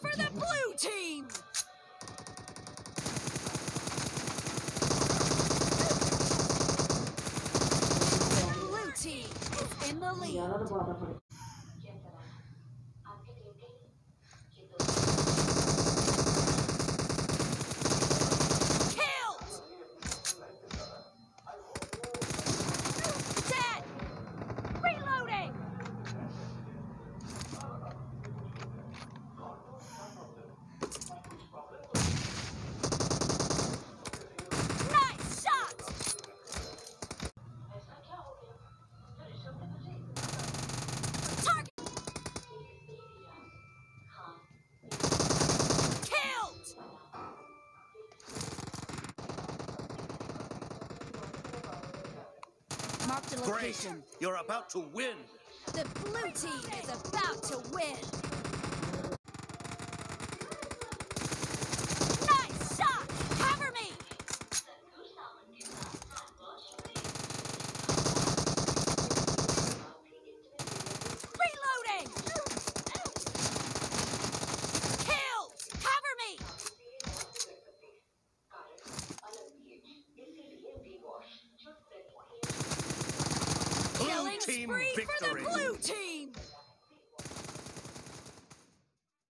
for the blue team! Blue team is in the lead. Marked a Great! You're about to win! The blue team is about to win. Team spree for the blue team!